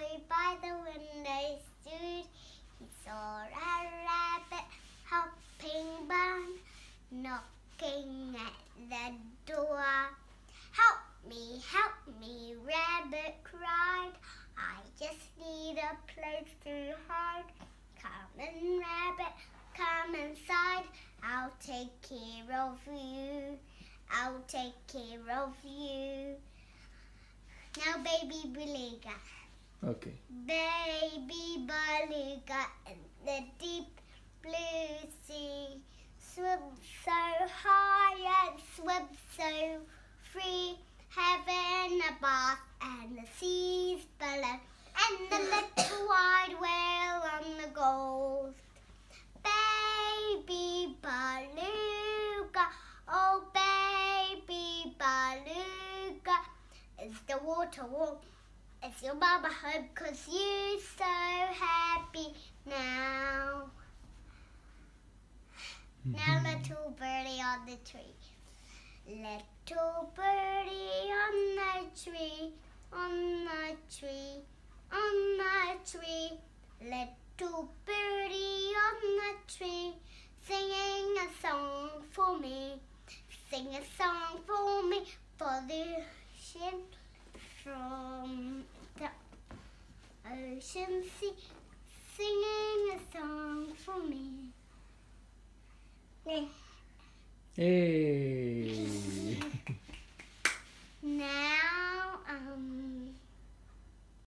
boy by the window stood. He saw a rabbit hopping by, knocking at the door. Help me, help me, rabbit cried. I just need a place to hide. Come in, rabbit, come inside. I'll take care of you. I'll take care of you. Now, baby Beluga. Okay. Baby beluga in the deep blue sea. Swim so high and swim so free. Having a bath and the seas below. And the little white whale on the ghost. Baby beluga, oh baby beluga. Is the water warm? Is your mama home? Cause you're so happy now. Now mm-hmm. little birdie on the tree. Little birdie on the tree, on the tree, on the tree. Little birdie on the tree, singing a song for me. Sing a song for me for the ocean from ocean sea. Singing a song for me. Hey.